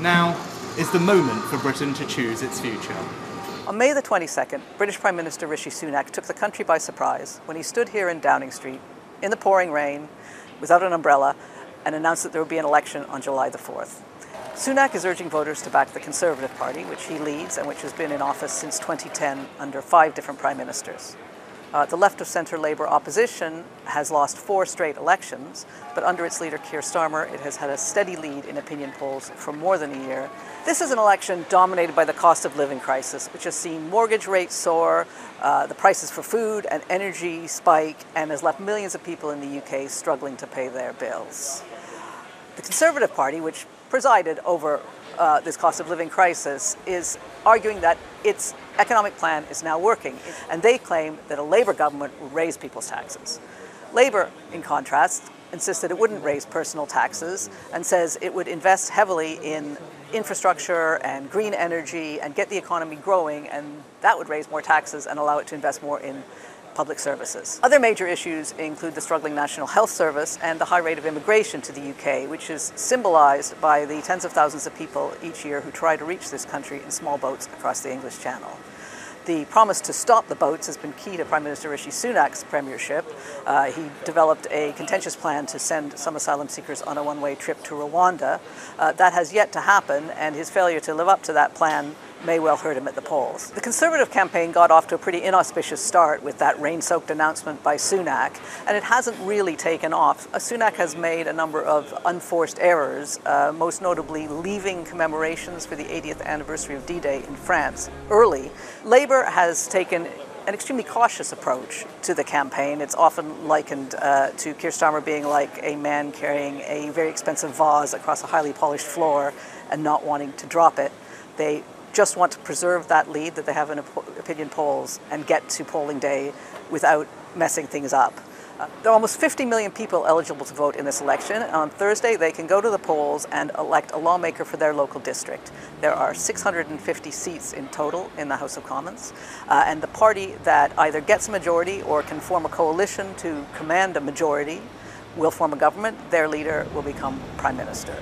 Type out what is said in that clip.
Now is the moment for Britain to choose its future. On May the 22nd, British Prime Minister Rishi Sunak took the country by surprise when he stood here in Downing Street in the pouring rain without an umbrella and announced that there would be an election on July the 4th. Sunak is urging voters to back the Conservative Party, which he leads and which has been in office since 2010 under five different prime ministers. Uh, the left of centre Labour opposition has lost four straight elections, but under its leader Keir Starmer, it has had a steady lead in opinion polls for more than a year. This is an election dominated by the cost of living crisis, which has seen mortgage rates soar, uh, the prices for food and energy spike, and has left millions of people in the UK struggling to pay their bills. The Conservative Party, which presided over uh, this cost of living crisis is arguing that its economic plan is now working, and they claim that a Labour government will raise people's taxes. Labour, in contrast, insists that it wouldn't raise personal taxes and says it would invest heavily in infrastructure and green energy and get the economy growing, and that would raise more taxes and allow it to invest more in public services. Other major issues include the struggling National Health Service and the high rate of immigration to the UK, which is symbolised by the tens of thousands of people each year who try to reach this country in small boats across the English Channel. The promise to stop the boats has been key to Prime Minister Rishi Sunak's premiership. Uh, he developed a contentious plan to send some asylum seekers on a one way trip to Rwanda. Uh, that has yet to happen, and his failure to live up to that plan may well hurt him at the polls. The Conservative campaign got off to a pretty inauspicious start with that rain soaked announcement by Sunak, and it hasn't really taken off. Uh, Sunak has made a number of unforced errors, uh, most notably leaving commemorations for the 80th anniversary of D Day in France early. Labour has taken an extremely cautious approach to the campaign. It's often likened uh, to Keir Starmer being like a man carrying a very expensive vase across a highly polished floor and not wanting to drop it. They just want to preserve that lead that they have in opinion polls and get to polling day without messing things up. Uh, there are almost 50 million people eligible to vote in this election. On Thursday, they can go to the polls and elect a lawmaker for their local district. There are 650 seats in total in the House of Commons. Uh, and the party that either gets a majority or can form a coalition to command a majority will form a government. Their leader will become prime minister.